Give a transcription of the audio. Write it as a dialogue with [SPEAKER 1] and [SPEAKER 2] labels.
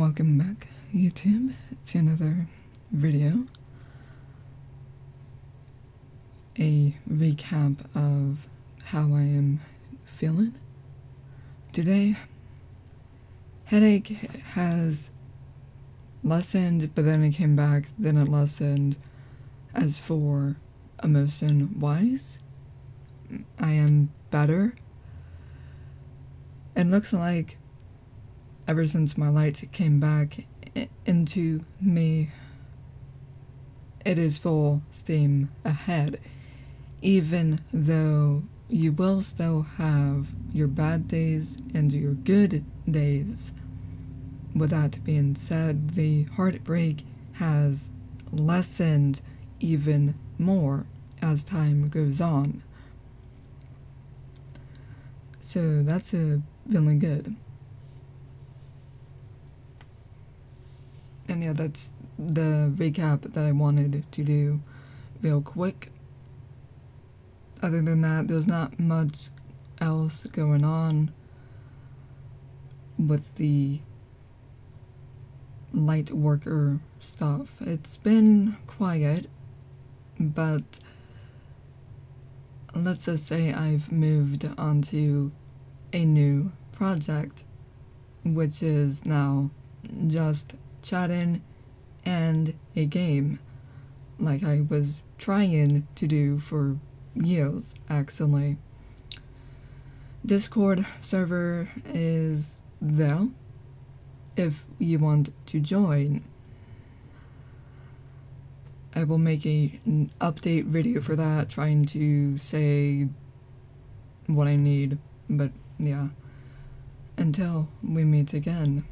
[SPEAKER 1] welcome back, YouTube, to another video. A recap of how I am feeling. Today, headache has lessened, but then it came back, then it lessened. As for emotion wise, I am better. It looks like ever since my light came back into me, it is full steam ahead. Even though you will still have your bad days and your good days. With that being said, the heartbreak has lessened even more as time goes on. So that's a feeling good. And yeah, that's the recap that I wanted to do real quick. Other than that, there's not much else going on with the light worker stuff. It's been quiet, but let's just say I've moved onto a new project, which is now just chatting and a game, like I was trying to do for years, actually. Discord server is there if you want to join. I will make a, an update video for that, trying to say what I need, but yeah. Until we meet again.